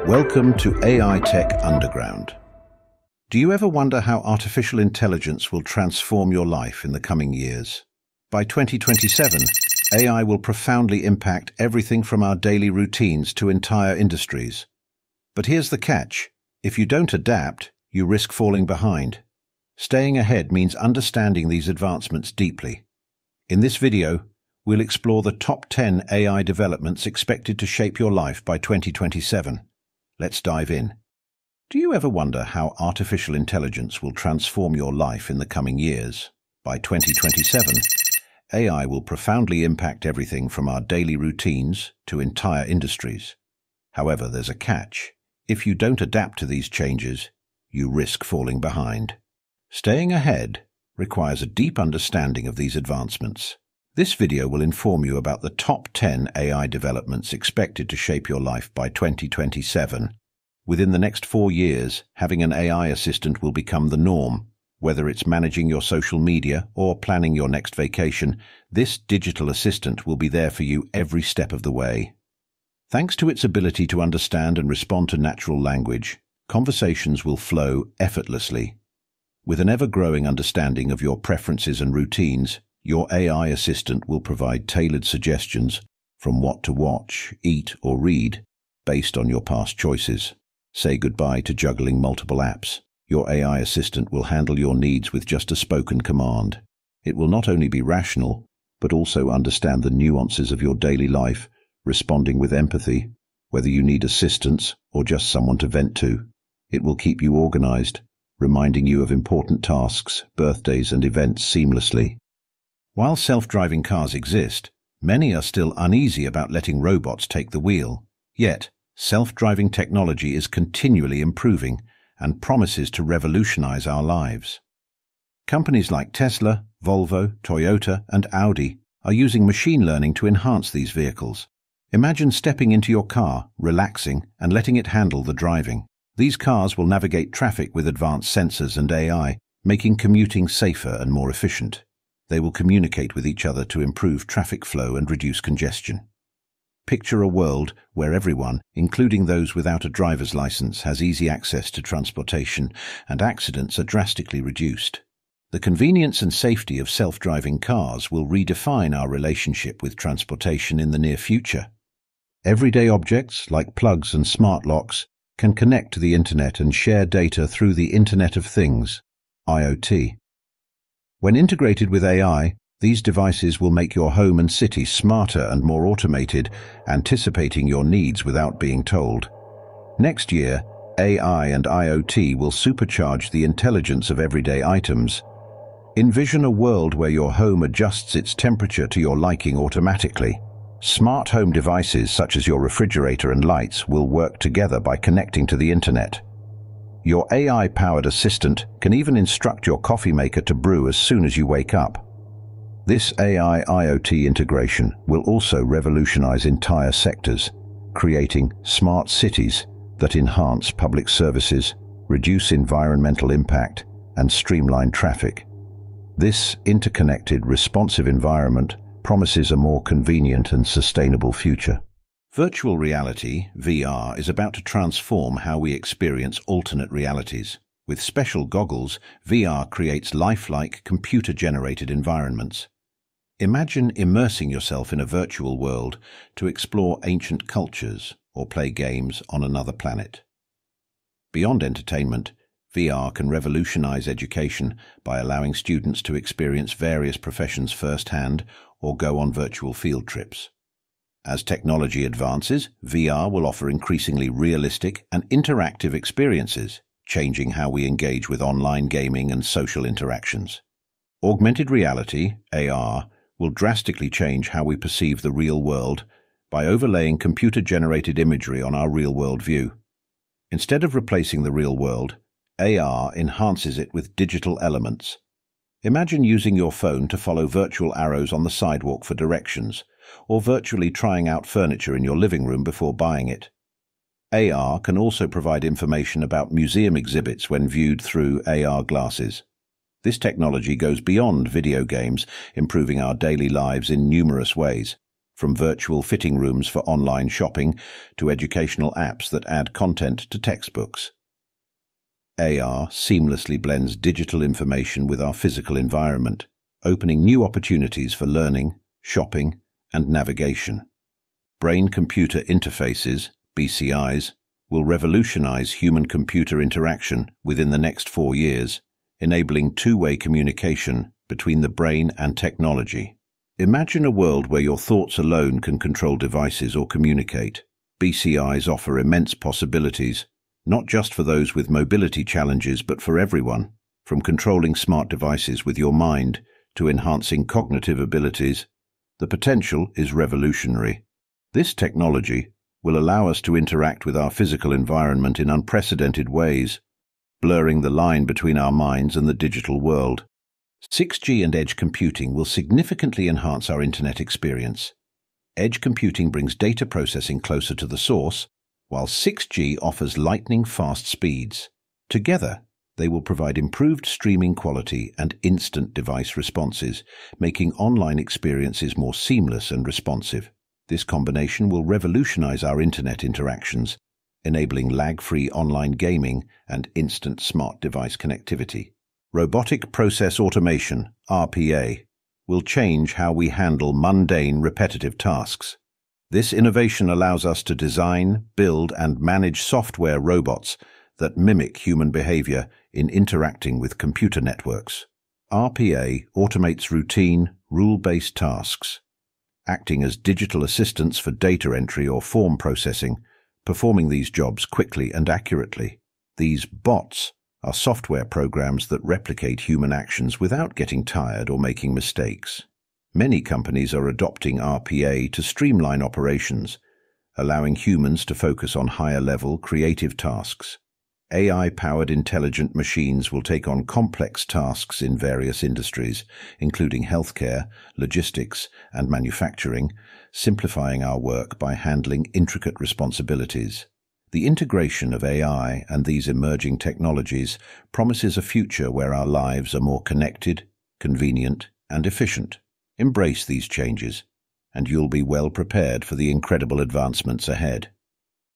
Welcome to AI Tech Underground. Do you ever wonder how artificial intelligence will transform your life in the coming years? By 2027, AI will profoundly impact everything from our daily routines to entire industries. But here's the catch. If you don't adapt, you risk falling behind. Staying ahead means understanding these advancements deeply. In this video, we'll explore the top 10 AI developments expected to shape your life by 2027. Let's dive in. Do you ever wonder how artificial intelligence will transform your life in the coming years? By 2027, AI will profoundly impact everything from our daily routines to entire industries. However, there's a catch. If you don't adapt to these changes, you risk falling behind. Staying ahead requires a deep understanding of these advancements. This video will inform you about the top 10 AI developments expected to shape your life by 2027. Within the next four years, having an AI assistant will become the norm. Whether it's managing your social media or planning your next vacation, this digital assistant will be there for you every step of the way. Thanks to its ability to understand and respond to natural language, conversations will flow effortlessly. With an ever-growing understanding of your preferences and routines, your AI assistant will provide tailored suggestions from what to watch, eat or read based on your past choices. Say goodbye to juggling multiple apps. Your AI assistant will handle your needs with just a spoken command. It will not only be rational, but also understand the nuances of your daily life, responding with empathy, whether you need assistance or just someone to vent to. It will keep you organized, reminding you of important tasks, birthdays and events seamlessly. While self-driving cars exist, many are still uneasy about letting robots take the wheel. Yet, self-driving technology is continually improving and promises to revolutionize our lives. Companies like Tesla, Volvo, Toyota, and Audi are using machine learning to enhance these vehicles. Imagine stepping into your car, relaxing, and letting it handle the driving. These cars will navigate traffic with advanced sensors and AI, making commuting safer and more efficient. They will communicate with each other to improve traffic flow and reduce congestion. Picture a world where everyone, including those without a driver's license, has easy access to transportation and accidents are drastically reduced. The convenience and safety of self-driving cars will redefine our relationship with transportation in the near future. Everyday objects, like plugs and smart locks, can connect to the Internet and share data through the Internet of Things, IoT. When integrated with AI, these devices will make your home and city smarter and more automated, anticipating your needs without being told. Next year, AI and IoT will supercharge the intelligence of everyday items. Envision a world where your home adjusts its temperature to your liking automatically. Smart home devices such as your refrigerator and lights will work together by connecting to the internet. Your AI-powered assistant can even instruct your coffee maker to brew as soon as you wake up. This AI-IoT integration will also revolutionize entire sectors, creating smart cities that enhance public services, reduce environmental impact, and streamline traffic. This interconnected, responsive environment promises a more convenient and sustainable future. Virtual reality, VR, is about to transform how we experience alternate realities. With special goggles, VR creates lifelike, computer-generated environments. Imagine immersing yourself in a virtual world to explore ancient cultures or play games on another planet. Beyond entertainment, VR can revolutionize education by allowing students to experience various professions firsthand or go on virtual field trips. As technology advances, VR will offer increasingly realistic and interactive experiences, changing how we engage with online gaming and social interactions. Augmented reality, AR, will drastically change how we perceive the real world by overlaying computer-generated imagery on our real-world view. Instead of replacing the real world, AR enhances it with digital elements. Imagine using your phone to follow virtual arrows on the sidewalk for directions, or virtually trying out furniture in your living room before buying it. AR can also provide information about museum exhibits when viewed through AR glasses. This technology goes beyond video games, improving our daily lives in numerous ways. from virtual fitting rooms for online shopping to educational apps that add content to textbooks. AR seamlessly blends digital information with our physical environment, opening new opportunities for learning, shopping, and navigation. Brain-computer interfaces, BCIs, will revolutionize human-computer interaction within the next four years, enabling two-way communication between the brain and technology. Imagine a world where your thoughts alone can control devices or communicate. BCIs offer immense possibilities, not just for those with mobility challenges, but for everyone, from controlling smart devices with your mind to enhancing cognitive abilities. The potential is revolutionary. This technology will allow us to interact with our physical environment in unprecedented ways, blurring the line between our minds and the digital world. 6G and edge computing will significantly enhance our internet experience. Edge computing brings data processing closer to the source, while 6G offers lightning-fast speeds. Together, they will provide improved streaming quality and instant device responses, making online experiences more seamless and responsive. This combination will revolutionize our internet interactions, enabling lag-free online gaming and instant smart device connectivity. Robotic Process Automation, RPA, will change how we handle mundane, repetitive tasks. This innovation allows us to design, build, and manage software robots that mimic human behavior in interacting with computer networks. RPA automates routine, rule-based tasks, acting as digital assistants for data entry or form processing, performing these jobs quickly and accurately. These bots are software programs that replicate human actions without getting tired or making mistakes. Many companies are adopting RPA to streamline operations, allowing humans to focus on higher-level creative tasks. AI-powered intelligent machines will take on complex tasks in various industries, including healthcare, logistics, and manufacturing, simplifying our work by handling intricate responsibilities. The integration of AI and these emerging technologies promises a future where our lives are more connected, convenient, and efficient. Embrace these changes, and you'll be well prepared for the incredible advancements ahead.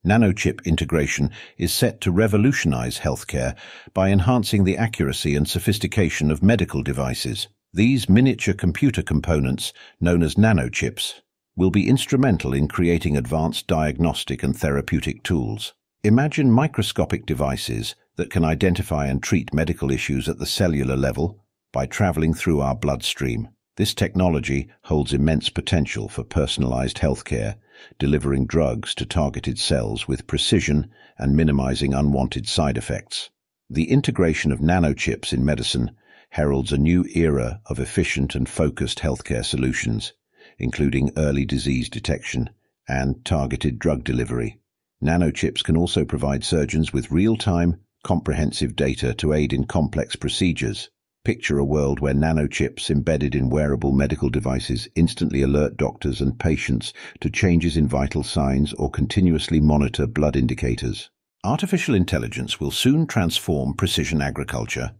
Nanochip integration is set to revolutionize healthcare by enhancing the accuracy and sophistication of medical devices. These miniature computer components, known as nanochips, will be instrumental in creating advanced diagnostic and therapeutic tools. Imagine microscopic devices that can identify and treat medical issues at the cellular level by traveling through our bloodstream. This technology holds immense potential for personalized healthcare, delivering drugs to targeted cells with precision and minimizing unwanted side effects. The integration of nanochips in medicine heralds a new era of efficient and focused healthcare solutions including early disease detection and targeted drug delivery. Nanochips can also provide surgeons with real-time, comprehensive data to aid in complex procedures. Picture a world where nanochips embedded in wearable medical devices instantly alert doctors and patients to changes in vital signs or continuously monitor blood indicators. Artificial intelligence will soon transform precision agriculture,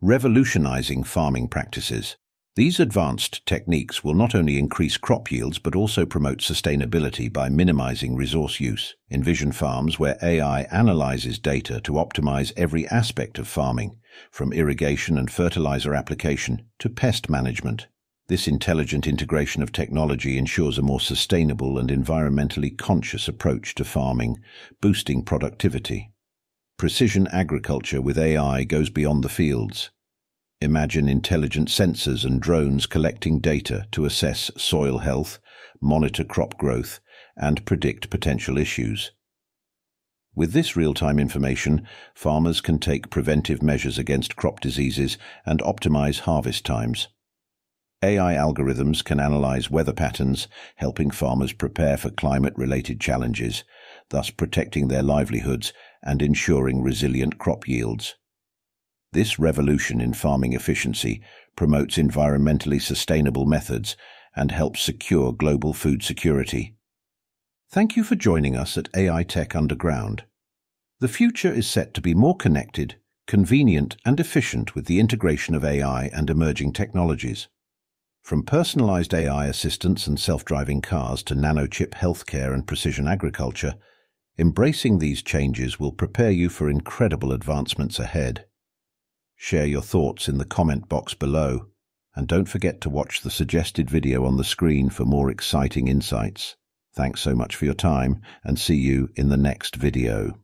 revolutionizing farming practices. These advanced techniques will not only increase crop yields but also promote sustainability by minimizing resource use. Envision farms where AI analyzes data to optimize every aspect of farming, from irrigation and fertilizer application to pest management. This intelligent integration of technology ensures a more sustainable and environmentally conscious approach to farming, boosting productivity. Precision agriculture with AI goes beyond the fields. Imagine intelligent sensors and drones collecting data to assess soil health, monitor crop growth, and predict potential issues. With this real-time information, farmers can take preventive measures against crop diseases and optimize harvest times. AI algorithms can analyze weather patterns, helping farmers prepare for climate-related challenges, thus protecting their livelihoods and ensuring resilient crop yields. This revolution in farming efficiency promotes environmentally sustainable methods and helps secure global food security. Thank you for joining us at AI Tech Underground. The future is set to be more connected, convenient and efficient with the integration of AI and emerging technologies. From personalized AI assistance and self-driving cars to nanochip healthcare and precision agriculture, embracing these changes will prepare you for incredible advancements ahead. Share your thoughts in the comment box below, and don't forget to watch the suggested video on the screen for more exciting insights. Thanks so much for your time, and see you in the next video.